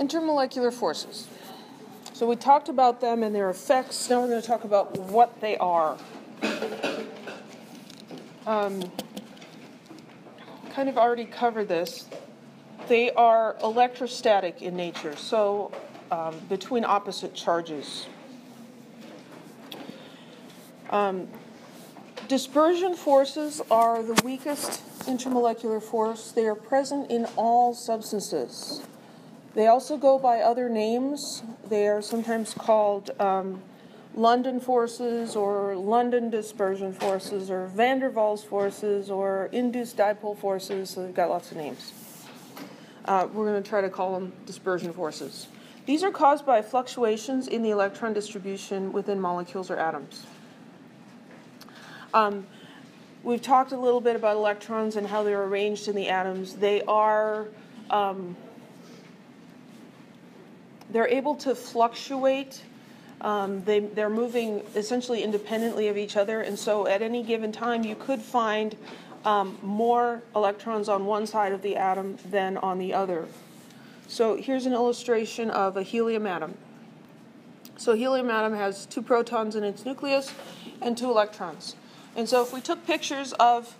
Intermolecular forces. So we talked about them and their effects. Now we're going to talk about what they are. Um, kind of already covered this. They are electrostatic in nature, so um, between opposite charges. Um, dispersion forces are the weakest intermolecular force. They are present in all substances. They also go by other names. They are sometimes called um, London forces or London dispersion forces or van der Waals forces or induced dipole forces. So they've got lots of names. Uh, we're going to try to call them dispersion forces. These are caused by fluctuations in the electron distribution within molecules or atoms. Um, we've talked a little bit about electrons and how they're arranged in the atoms. They are um, they're able to fluctuate. Um, they, they're moving essentially independently of each other, and so at any given time, you could find um, more electrons on one side of the atom than on the other. So here's an illustration of a helium atom. So helium atom has two protons in its nucleus and two electrons. And so if we took pictures of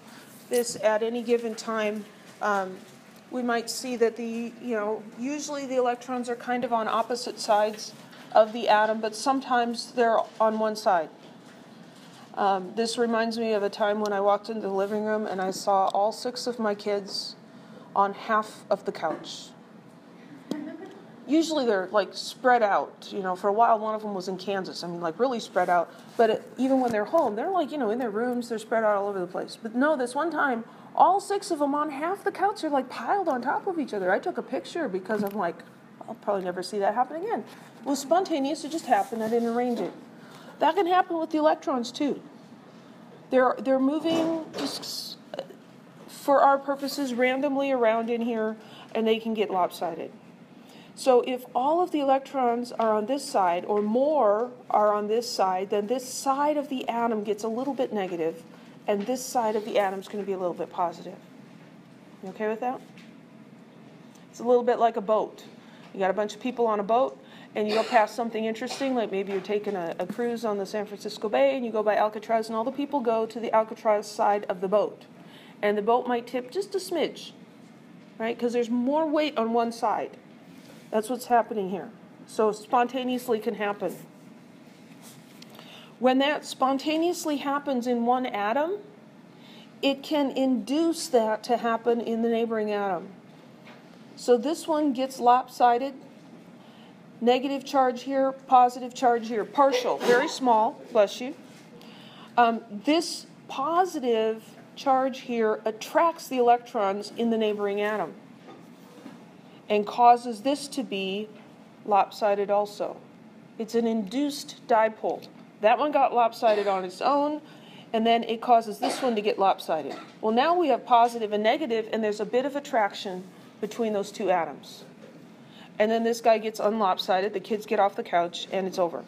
this at any given time, um, we might see that the, you know, usually the electrons are kind of on opposite sides of the atom, but sometimes they're on one side. Um, this reminds me of a time when I walked into the living room and I saw all six of my kids on half of the couch. Usually they're like spread out. You know, for a while one of them was in Kansas. I mean, like really spread out. But it, even when they're home, they're like, you know, in their rooms, they're spread out all over the place. But no, this one time, all six of them on half the couch are like piled on top of each other. I took a picture because I'm like, I'll probably never see that happen again. It was spontaneous, it just happened, I didn't arrange it. That can happen with the electrons too. They're, they're moving just uh, for our purposes randomly around in here and they can get lopsided. So if all of the electrons are on this side or more are on this side, then this side of the atom gets a little bit negative and this side of the atom is going to be a little bit positive. You okay with that? It's a little bit like a boat. You got a bunch of people on a boat, and you go past something interesting, like maybe you're taking a, a cruise on the San Francisco Bay, and you go by Alcatraz, and all the people go to the Alcatraz side of the boat. And the boat might tip just a smidge, right? Because there's more weight on one side. That's what's happening here. So spontaneously can happen. When that spontaneously happens in one atom, it can induce that to happen in the neighboring atom. So this one gets lopsided. Negative charge here, positive charge here, partial, very small, bless you. Um, this positive charge here attracts the electrons in the neighboring atom and causes this to be lopsided also. It's an induced dipole. That one got lopsided on its own, and then it causes this one to get lopsided. Well, now we have positive and negative, and there's a bit of attraction between those two atoms. And then this guy gets unlopsided, the kids get off the couch, and it's over.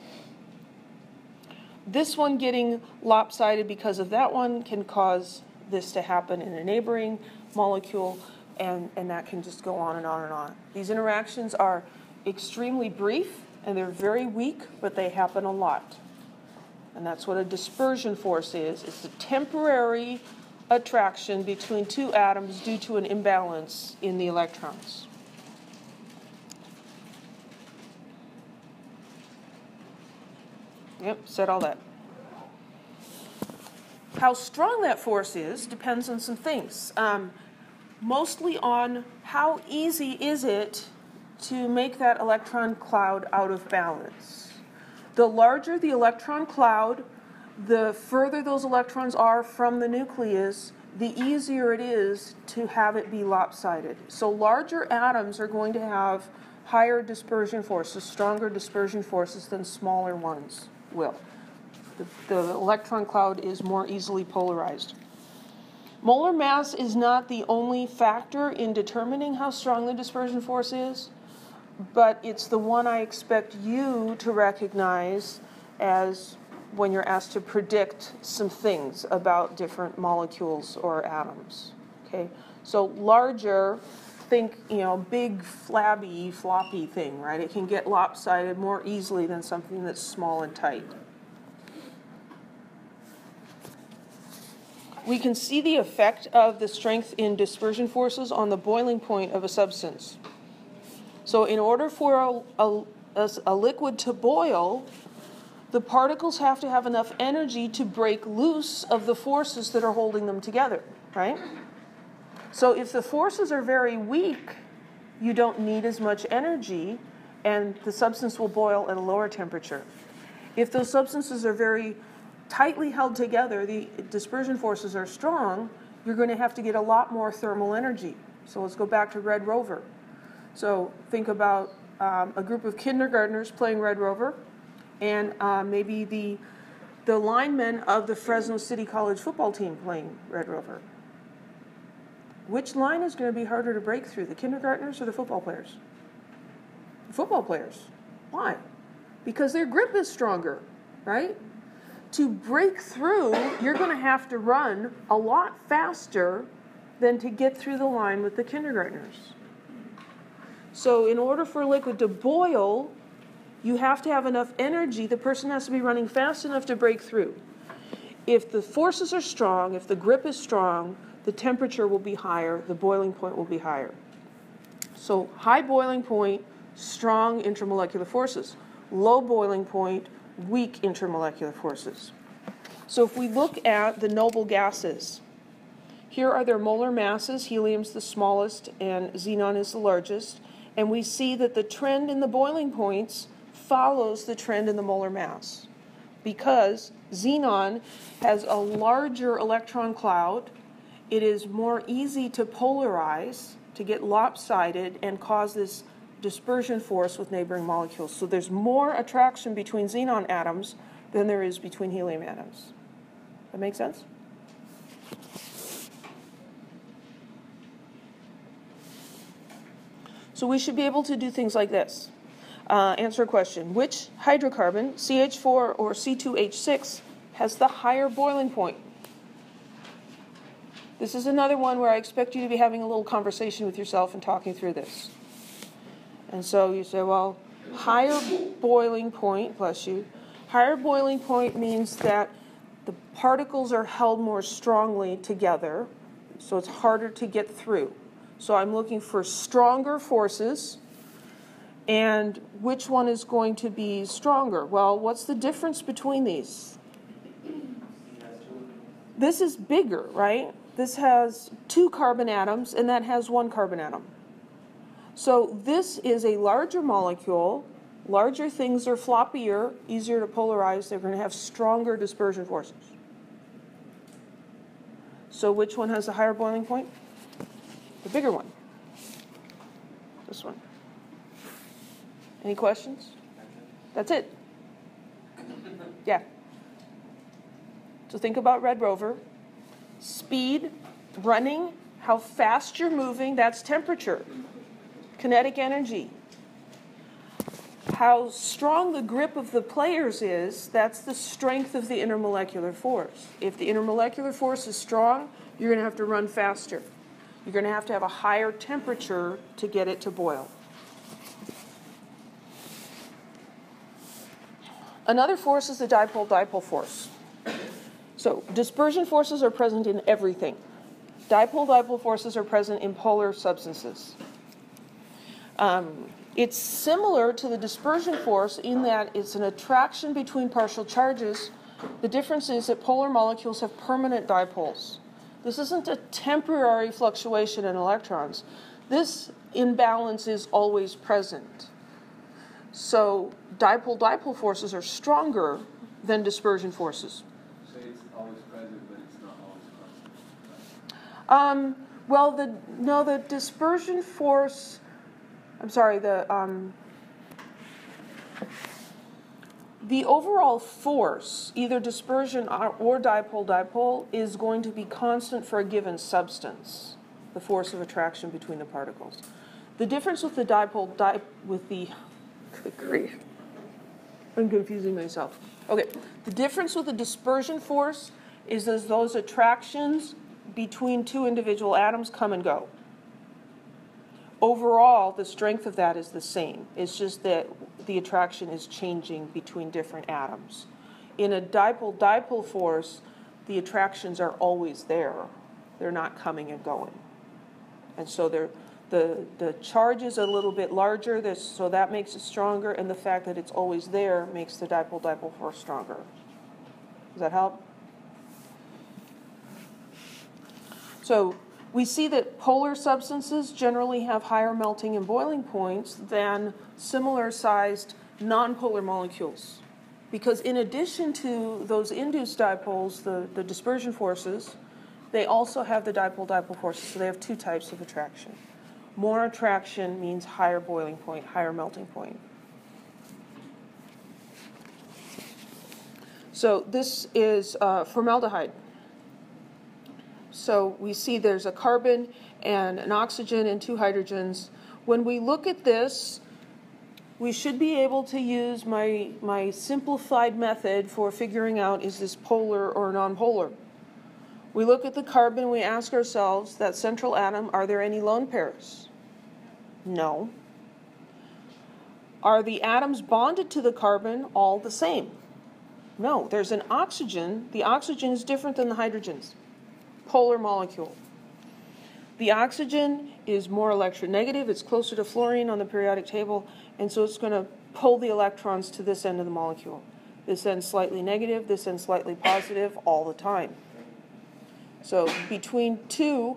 This one getting lopsided because of that one can cause this to happen in a neighboring molecule, and, and that can just go on and on and on. These interactions are extremely brief and they're very weak, but they happen a lot. And that's what a dispersion force is it's a temporary attraction between two atoms due to an imbalance in the electrons. Yep, said all that. How strong that force is depends on some things. Um, mostly on how easy is it to make that electron cloud out of balance. The larger the electron cloud, the further those electrons are from the nucleus, the easier it is to have it be lopsided. So larger atoms are going to have higher dispersion forces, stronger dispersion forces than smaller ones will. The, the electron cloud is more easily polarized. Molar mass is not the only factor in determining how strong the dispersion force is, but it's the one I expect you to recognize as when you're asked to predict some things about different molecules or atoms. Okay, so larger think, you know, big, flabby, floppy thing, right? It can get lopsided more easily than something that's small and tight. We can see the effect of the strength in dispersion forces on the boiling point of a substance. So, in order for a, a, a liquid to boil, the particles have to have enough energy to break loose of the forces that are holding them together, right? So if the forces are very weak, you don't need as much energy and the substance will boil at a lower temperature. If those substances are very tightly held together, the dispersion forces are strong, you're going to have to get a lot more thermal energy. So let's go back to Red Rover. So think about um, a group of kindergartners playing Red Rover, and uh, maybe the the linemen of the Fresno City College football team playing Red Rover. Which line is going to be harder to break through, the kindergartners or the football players? The football players. Why? Because their grip is stronger, right? To break through, you're going to have to run a lot faster than to get through the line with the kindergartners. So, in order for a liquid to boil, you have to have enough energy. The person has to be running fast enough to break through. If the forces are strong, if the grip is strong, the temperature will be higher, the boiling point will be higher. So, high boiling point, strong intermolecular forces. Low boiling point, weak intermolecular forces. So, if we look at the noble gases, here are their molar masses. Helium's the smallest and xenon is the largest. And we see that the trend in the boiling points follows the trend in the molar mass because xenon has a larger electron cloud it is more easy to polarize, to get lopsided, and cause this dispersion force with neighboring molecules. So there's more attraction between xenon atoms than there is between helium atoms. That make sense? So we should be able to do things like this. Uh, answer a question. Which hydrocarbon, CH4 or C2H6, has the higher boiling point? This is another one where I expect you to be having a little conversation with yourself and talking through this. And so you say, well, higher boiling point, bless you, higher boiling point means that the particles are held more strongly together, so it's harder to get through. So I'm looking for stronger forces. And which one is going to be stronger? Well, what's the difference between these? This is bigger, right? This has two carbon atoms, and that has one carbon atom. So this is a larger molecule. Larger things are floppier, easier to polarize. They're going to have stronger dispersion forces. So which one has a higher boiling point? The bigger one. This one. Any questions? That's it. Yeah. So think about Red Rover speed, running, how fast you're moving, that's temperature. Kinetic energy. How strong the grip of the players is, that's the strength of the intermolecular force. If the intermolecular force is strong, you're going to have to run faster. You're going to have to have a higher temperature to get it to boil. Another force is the dipole dipole force. So dispersion forces are present in everything. Dipole dipole forces are present in polar substances. Um, it's similar to the dispersion force in that it's an attraction between partial charges. The difference is that polar molecules have permanent dipoles. This isn't a temporary fluctuation in electrons. This imbalance is always present. So dipole dipole forces are stronger than dispersion forces. So it's always present, but it's not always constant. Um, well, the no, the dispersion force. I'm sorry. The um, the overall force, either dispersion or dipole dipole, is going to be constant for a given substance. The force of attraction between the particles. The difference with the dipole di- with the good grief. I'm confusing myself. Okay, the difference with the dispersion force is that those attractions between two individual atoms come and go. overall, the strength of that is the same. It's just that the attraction is changing between different atoms. In a dipole dipole force, the attractions are always there. They're not coming and going. And so the, the charge is a little bit larger, this, so that makes it stronger, and the fact that it's always there makes the dipole dipole force stronger. Does that help? So we see that polar substances generally have higher melting and boiling points than similar sized nonpolar molecules. Because in addition to those induced dipoles, the, the dispersion forces, they also have the dipole dipole forces, so they have two types of attraction. More attraction means higher boiling point, higher melting point. So this is uh, formaldehyde. So we see there's a carbon and an oxygen and two hydrogens. When we look at this, we should be able to use my, my simplified method for figuring out is this polar or nonpolar. We look at the carbon, we ask ourselves, that central atom, are there any lone pairs? No. Are the atoms bonded to the carbon all the same? No. There's an oxygen. The oxygen is different than the hydrogens polar molecule. The oxygen is more electronegative, it's closer to fluorine on the periodic table, and so it's going to pull the electrons to this end of the molecule. This end slightly negative, this end slightly positive all the time. So between two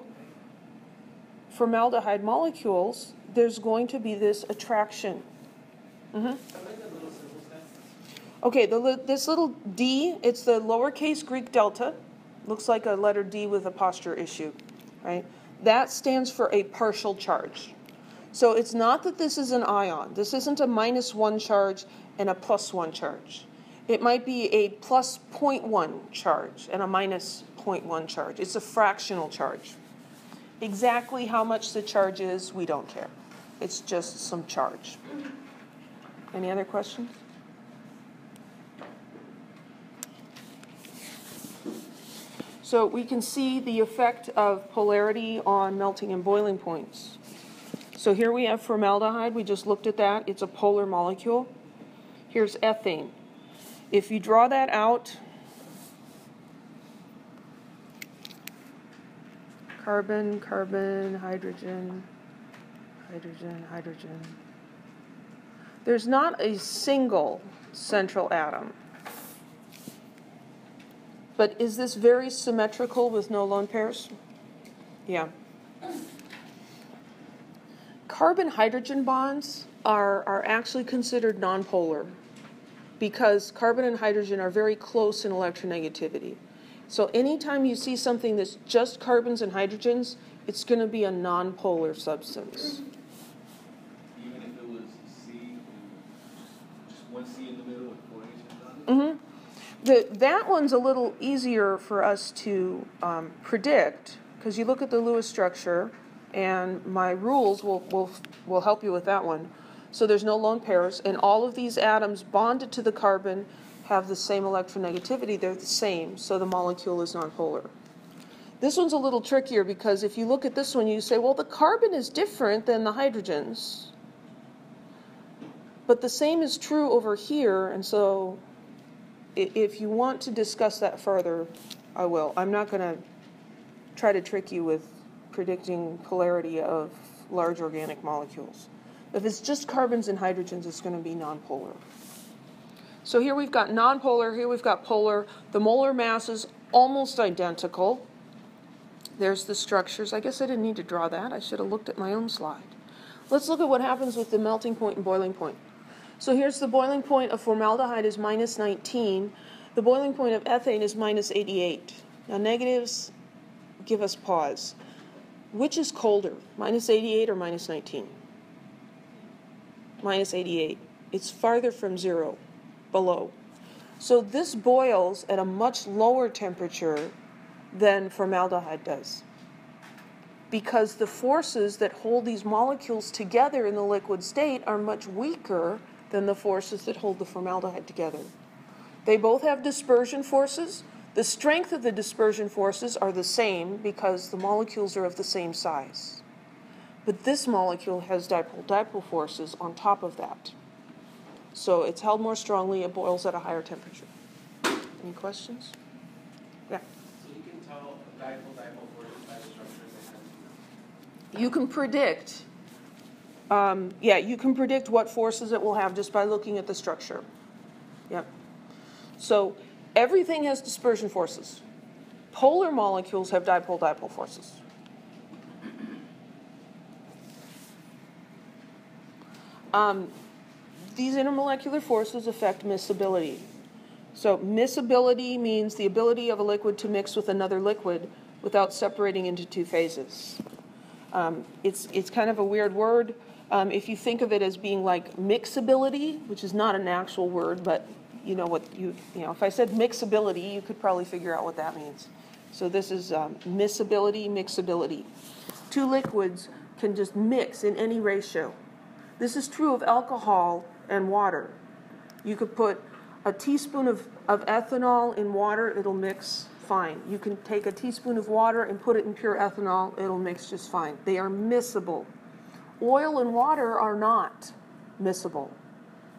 formaldehyde molecules, there's going to be this attraction. Mm-hmm. Okay, the, this little d, it's the lowercase Greek delta looks like a letter D with a posture issue, right? That stands for a partial charge. So it's not that this is an ion. This isn't a minus one charge and a plus one charge. It might be a plus 0.1 charge and a minus 0.1 charge. It's a fractional charge. Exactly how much the charge is, we don't care. It's just some charge. Any other questions? So we can see the effect of polarity on melting and boiling points. So here we have formaldehyde. We just looked at that. It's a polar molecule. Here's ethane. If you draw that out, carbon, carbon, hydrogen, hydrogen, hydrogen. There's not a single central atom. But is this very symmetrical with no lone pairs? Yeah. Carbon hydrogen bonds are, are actually considered nonpolar because carbon and hydrogen are very close in electronegativity. So anytime you see something that's just carbons and hydrogens, it's going to be a nonpolar substance. Even if it was C, just one C in the middle with four H's on it? Mm-hmm. The, that one's a little easier for us to um, predict because you look at the Lewis structure, and my rules will, will, will help you with that one. So there's no lone pairs, and all of these atoms bonded to the carbon have the same electronegativity. They're the same, so the molecule is nonpolar. This one's a little trickier because if you look at this one, you say, well, the carbon is different than the hydrogens. But the same is true over here, and so if you want to discuss that further, I will. I'm not going to try to trick you with predicting polarity of large organic molecules. If it's just carbons and hydrogens, it's going to be nonpolar. So here we've got nonpolar, here we've got polar. The molar mass is almost identical. There's the structures. I guess I didn't need to draw that. I should have looked at my own slide. Let's look at what happens with the melting point and boiling point. So here's the boiling point of formaldehyde is minus 19. The boiling point of ethane is minus 88. Now negatives give us pause. Which is colder, minus 88 or minus 19? Minus 88. It's farther from zero, below. So this boils at a much lower temperature than formaldehyde does. Because the forces that hold these molecules together in the liquid state are much weaker than the forces that hold the formaldehyde together. They both have dispersion forces. The strength of the dispersion forces are the same because the molecules are of the same size. But this molecule has dipole dipole forces on top of that. So it's held more strongly, it boils at a higher temperature. Any questions? Yeah. So you can tell dipole dipole forces by the structure they have. You can predict, um, yeah, you can predict what forces it will have just by looking at the structure. Yep. So everything has dispersion forces. Polar molecules have dipole dipole forces. Um, these intermolecular forces affect miscibility. So, miscibility means the ability of a liquid to mix with another liquid without separating into two phases. Um, it's, it's kind of a weird word. Um, if you think of it as being like mixability, which is not an actual word, but you know what you, you know, if I said mixability, you could probably figure out what that means. So this is um, miscibility, mixability. Two liquids can just mix in any ratio. This is true of alcohol and water. You could put a teaspoon of, of ethanol in water, it'll mix fine. You can take a teaspoon of water and put it in pure ethanol, it'll mix just fine. They are miscible. Oil and water are not miscible,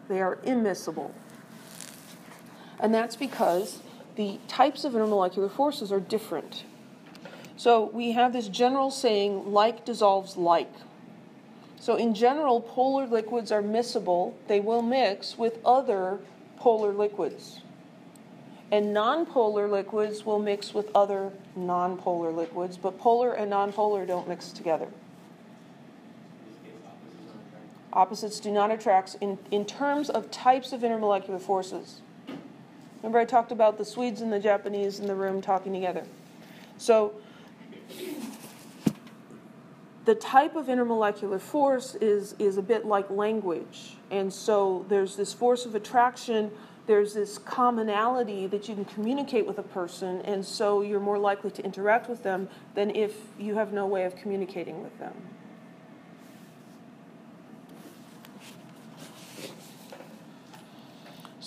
they are immiscible. And that's because the types of intermolecular forces are different. So we have this general saying like dissolves like. So, in general, polar liquids are miscible, they will mix with other polar liquids. And nonpolar liquids will mix with other nonpolar liquids, but polar and nonpolar don't mix together. In this case, opposites don't attract. Opposites do not attract in, in terms of types of intermolecular forces. Remember, I talked about the Swedes and the Japanese in the room talking together. So, the type of intermolecular force is, is a bit like language. And so there's this force of attraction, there's this commonality that you can communicate with a person, and so you're more likely to interact with them than if you have no way of communicating with them.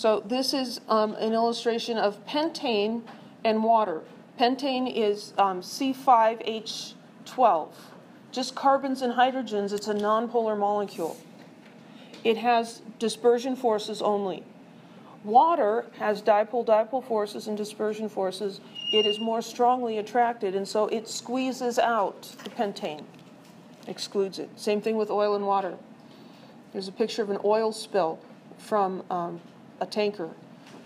So this is um, an illustration of pentane and water. Pentane is um, C5H12 just carbons and hydrogens, it's a nonpolar molecule. It has dispersion forces only. Water has dipole dipole forces and dispersion forces. It is more strongly attracted, and so it squeezes out the pentane, excludes it. Same thing with oil and water. There's a picture of an oil spill from um, a tanker.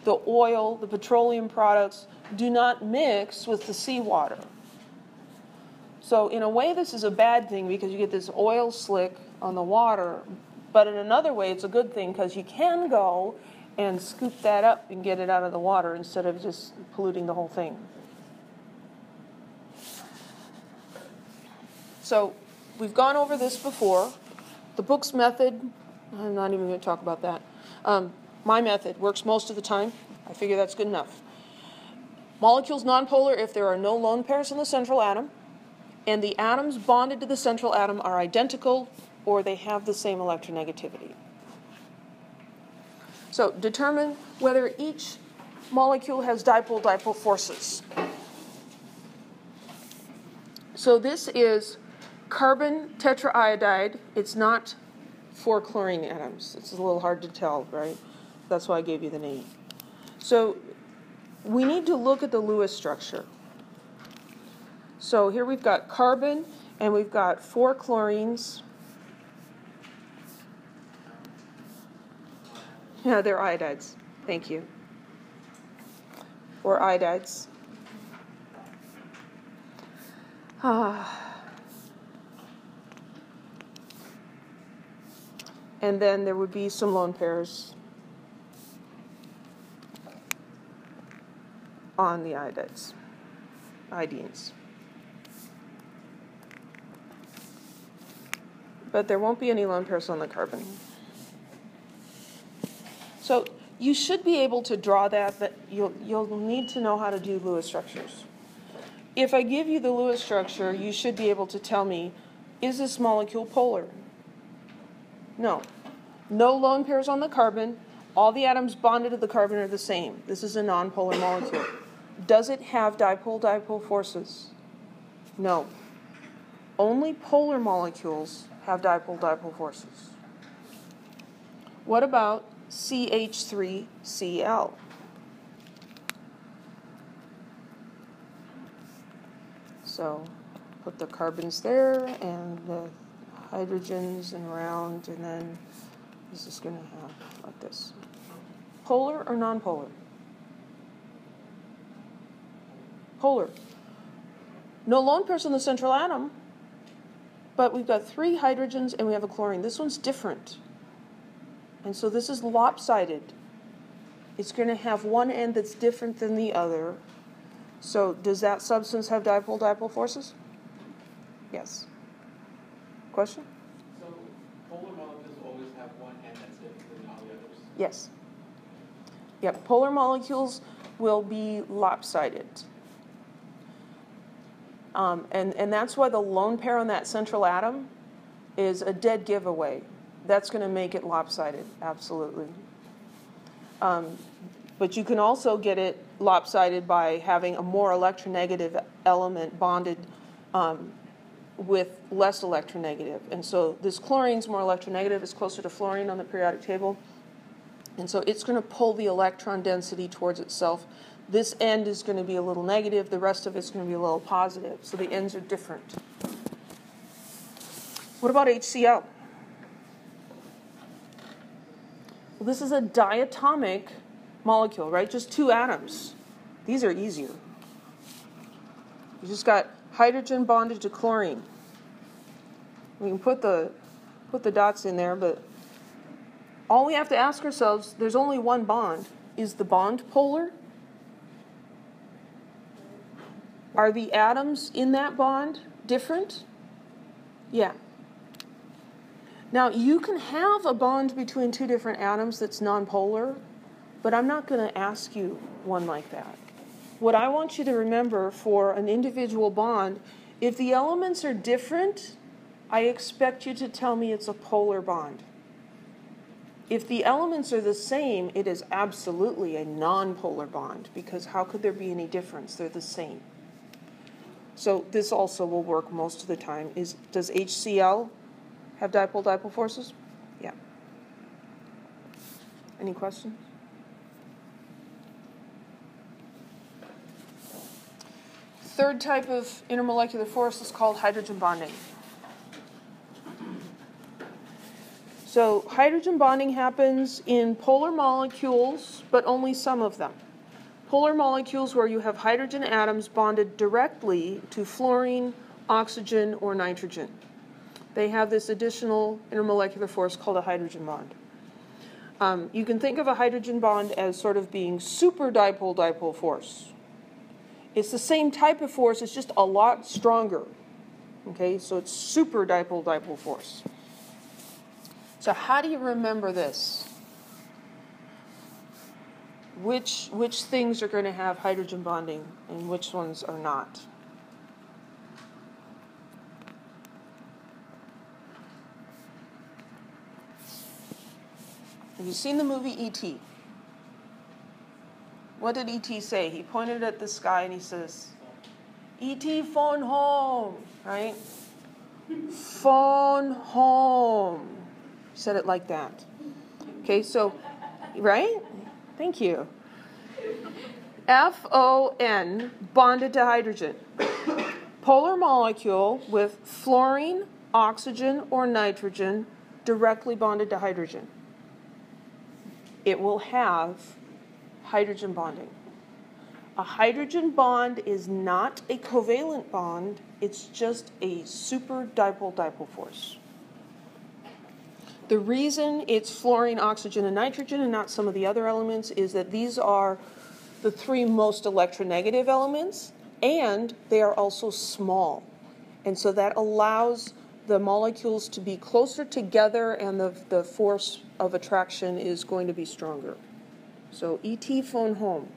The oil, the petroleum products, do not mix with the seawater. So, in a way, this is a bad thing because you get this oil slick on the water. But in another way, it's a good thing because you can go and scoop that up and get it out of the water instead of just polluting the whole thing. So, we've gone over this before. The book's method, I'm not even going to talk about that. Um, my method works most of the time. I figure that's good enough. Molecules nonpolar if there are no lone pairs in the central atom and the atoms bonded to the central atom are identical or they have the same electronegativity. So determine whether each molecule has dipole dipole forces. So this is carbon tetraiodide. It's not four chlorine atoms. It's a little hard to tell, right? That's why I gave you the name. So we need to look at the Lewis structure. So here we've got carbon and we've got four chlorines. Yeah, they're iodides. Thank you. Or iodides. Ah. And then there would be some lone pairs on the iodides, iodines. but there won't be any lone pairs on the carbon. So you should be able to draw that, but you'll, you'll need to know how to do Lewis structures. If I give you the Lewis structure, you should be able to tell me, is this molecule polar? No. No lone pairs on the carbon. All the atoms bonded to the carbon are the same. This is a nonpolar molecule. Does it have dipole dipole forces? No. Only polar molecules have dipole dipole forces. What about CH3Cl? So put the carbons there and the hydrogens and around, and then this is going to have like this. Polar or nonpolar? Polar. No lone pairs on the central atom, but we've got three hydrogens and we have a chlorine. This one's different. And so this is lopsided. It's going to have one end that's different than the other. So does that substance have dipole dipole forces? Yes. Question? So polar molecules always have one end that's different than all the others? Yes. Yep, polar molecules will be lopsided. Um, and, and that's why the lone pair on that central atom is a dead giveaway. That's going to make it lopsided, absolutely. Um, but you can also get it lopsided by having a more electronegative element bonded um, with less electronegative. And so this chlorine's more electronegative, it's closer to fluorine on the periodic table. And so it's going to pull the electron density towards itself. This end is going to be a little negative, the rest of it's going to be a little positive. So the ends are different. What about HCl? Well, this is a diatomic molecule, right? Just two atoms. These are easier. You just got hydrogen bonded to chlorine. We can put the put the dots in there, but all we have to ask ourselves, there's only one bond. Is the bond polar? Are the atoms in that bond different? Yeah. Now, you can have a bond between two different atoms that's nonpolar, but I'm not going to ask you one like that. What I want you to remember for an individual bond, if the elements are different, I expect you to tell me it's a polar bond. If the elements are the same, it is absolutely a nonpolar bond because how could there be any difference? They're the same. So this also will work most of the time. Is does HCl have dipole dipole forces? Yeah. Any questions? Third type of intermolecular force is called hydrogen bonding. So hydrogen bonding happens in polar molecules, but only some of them. Polar molecules where you have hydrogen atoms bonded directly to fluorine, oxygen, or nitrogen. They have this additional intermolecular force called a hydrogen bond. Um, you can think of a hydrogen bond as sort of being super dipole dipole force. It's the same type of force, it's just a lot stronger. Okay, so it's super dipole dipole force. So, how do you remember this? Which, which things are going to have hydrogen bonding and which ones are not? Have you seen the movie E.T.? What did E.T. say? He pointed at the sky and he says, E.T. phone home, right? phone home. Said it like that. Okay, so, right? Thank you. F O N bonded to hydrogen. Polar molecule with fluorine, oxygen, or nitrogen directly bonded to hydrogen. It will have hydrogen bonding. A hydrogen bond is not a covalent bond, it's just a super dipole dipole force. The reason it's fluorine, oxygen, and nitrogen and not some of the other elements is that these are the three most electronegative elements and they are also small. And so that allows the molecules to be closer together and the, the force of attraction is going to be stronger. So ET phone home.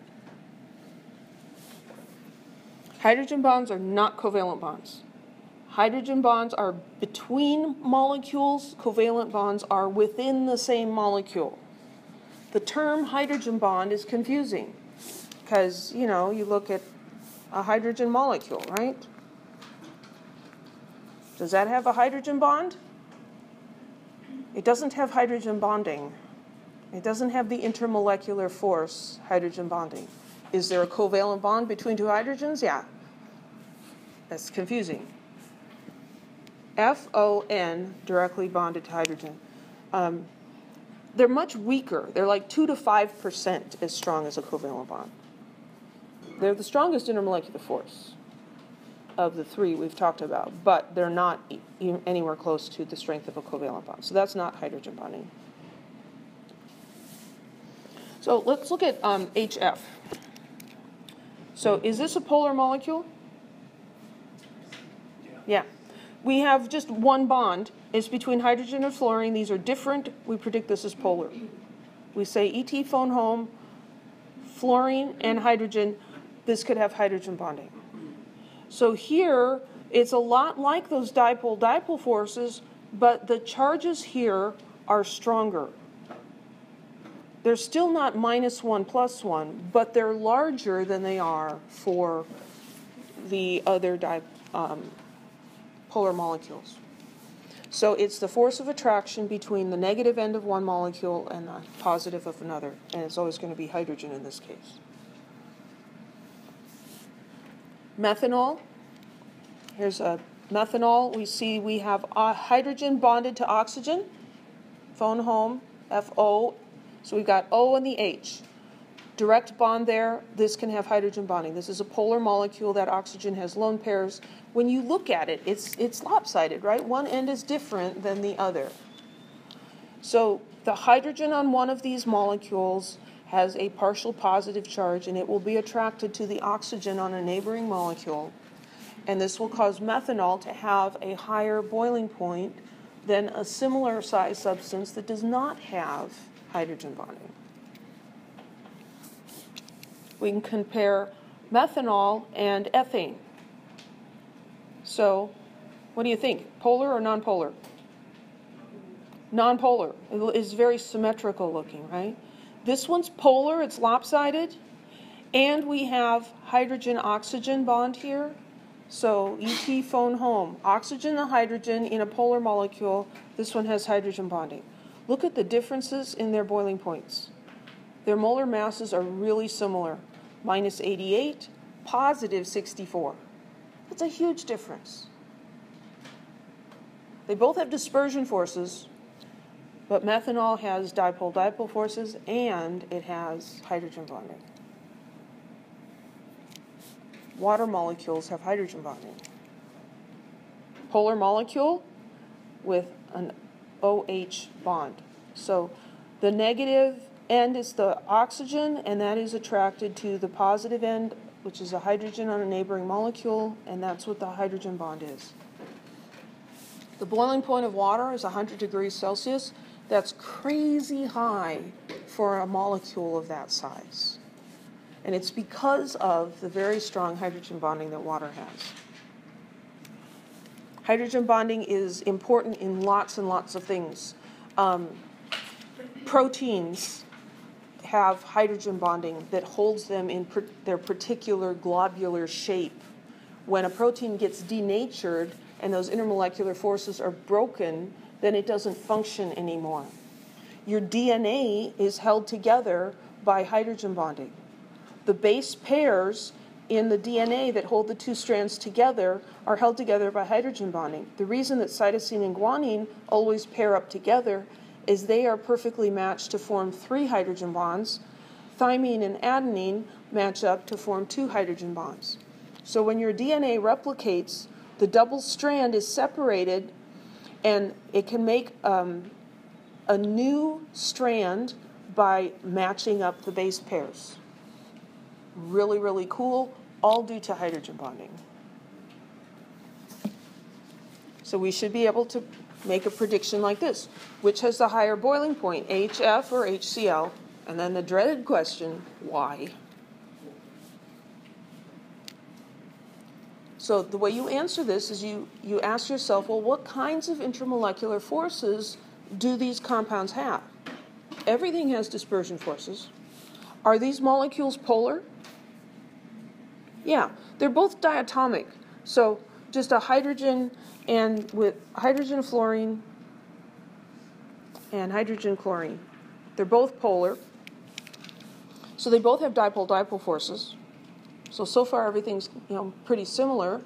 Hydrogen bonds are not covalent bonds. Hydrogen bonds are between molecules, covalent bonds are within the same molecule. The term hydrogen bond is confusing because, you know, you look at a hydrogen molecule, right? Does that have a hydrogen bond? It doesn't have hydrogen bonding. It doesn't have the intermolecular force hydrogen bonding. Is there a covalent bond between two hydrogens? Yeah. That's confusing. FON directly bonded to hydrogen. Um, they're much weaker. They're like 2 to 5% as strong as a covalent bond. They're the strongest intermolecular force of the three we've talked about, but they're not e- anywhere close to the strength of a covalent bond. So that's not hydrogen bonding. So let's look at um, HF. So is this a polar molecule? Yeah. We have just one bond. It's between hydrogen and fluorine. These are different. We predict this is polar. We say ET phone home, fluorine and hydrogen. This could have hydrogen bonding. So here, it's a lot like those dipole dipole forces, but the charges here are stronger. They're still not minus one plus one, but they're larger than they are for the other di- um, polar molecules. So it's the force of attraction between the negative end of one molecule and the positive of another, and it's always going to be hydrogen in this case. Methanol. Here's a methanol. We see we have uh, hydrogen bonded to oxygen. Phone home, FO. So we've got O and the H. Direct bond there. This can have hydrogen bonding. This is a polar molecule. That oxygen has lone pairs. When you look at it, it's, it's lopsided, right? One end is different than the other. So the hydrogen on one of these molecules has a partial positive charge and it will be attracted to the oxygen on a neighboring molecule. And this will cause methanol to have a higher boiling point than a similar size substance that does not have hydrogen bonding. We can compare methanol and ethane. So, what do you think? Polar or nonpolar? Nonpolar. It is very symmetrical looking, right? This one's polar, it's lopsided, and we have hydrogen oxygen bond here. So ET phone home, oxygen and hydrogen in a polar molecule. This one has hydrogen bonding. Look at the differences in their boiling points. Their molar masses are really similar minus 88, positive 64. That's a huge difference. They both have dispersion forces, but methanol has dipole dipole forces and it has hydrogen bonding. Water molecules have hydrogen bonding. Polar molecule with an OH bond. So the negative end is the oxygen, and that is attracted to the positive end, which is a hydrogen on a neighboring molecule, and that's what the hydrogen bond is. The boiling point of water is 100 degrees Celsius. That's crazy high for a molecule of that size. And it's because of the very strong hydrogen bonding that water has. Hydrogen bonding is important in lots and lots of things. Um, proteins have hydrogen bonding that holds them in per- their particular globular shape. When a protein gets denatured and those intermolecular forces are broken, then it doesn't function anymore. Your DNA is held together by hydrogen bonding. The base pairs in the DNA that hold the two strands together are held together by hydrogen bonding. The reason that cytosine and guanine always pair up together is they are perfectly matched to form three hydrogen bonds. Thymine and adenine match up to form two hydrogen bonds. So when your DNA replicates, the double strand is separated and it can make um, a new strand by matching up the base pairs. Really, really cool, all due to hydrogen bonding. So we should be able to make a prediction like this which has the higher boiling point, HF or HCl? And then the dreaded question why? So the way you answer this is you, you ask yourself, well, what kinds of intermolecular forces do these compounds have? Everything has dispersion forces. Are these molecules polar? Yeah, they're both diatomic. So just a hydrogen and with hydrogen fluorine and hydrogen chlorine. They're both polar. So they both have dipole dipole forces. So so far everything's you know pretty similar.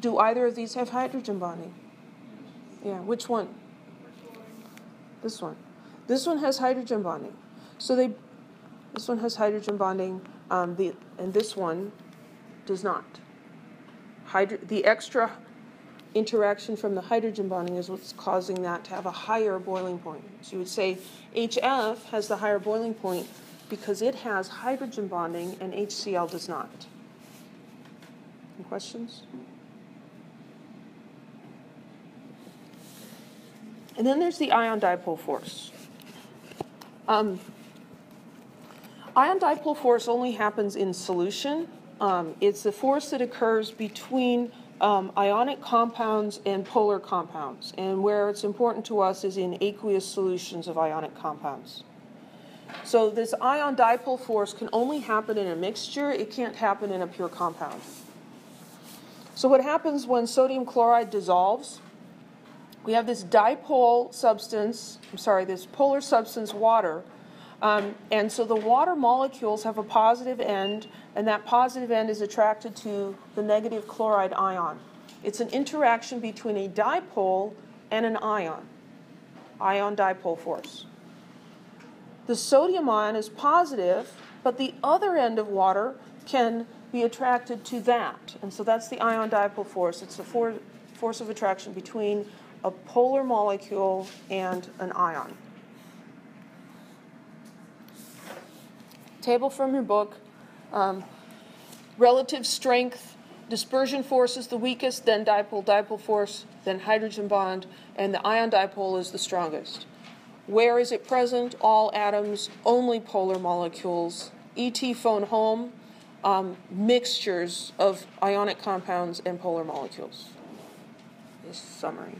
Do either of these have hydrogen bonding? Yeah, which one? This one. This one has hydrogen bonding. So they this one has hydrogen bonding, um, the, and this one does not. Hydro, the extra interaction from the hydrogen bonding is what's causing that to have a higher boiling point. So you would say HF has the higher boiling point because it has hydrogen bonding and HCl does not. Any questions? And then there's the ion dipole force. Um, ion dipole force only happens in solution. Um, it's the force that occurs between um, ionic compounds and polar compounds. And where it's important to us is in aqueous solutions of ionic compounds. So this ion dipole force can only happen in a mixture, it can't happen in a pure compound. So what happens when sodium chloride dissolves? We have this dipole substance, I'm sorry, this polar substance, water. Um, and so the water molecules have a positive end, and that positive end is attracted to the negative chloride ion. It's an interaction between a dipole and an ion, ion dipole force. The sodium ion is positive, but the other end of water can be attracted to that. And so that's the ion dipole force. It's the for- force of attraction between a polar molecule and an ion. Table from your book. Um, relative strength, dispersion force is the weakest, then dipole, dipole force, then hydrogen bond, and the ion dipole is the strongest. Where is it present? All atoms, only polar molecules. ET phone home, um, mixtures of ionic compounds and polar molecules. This summary.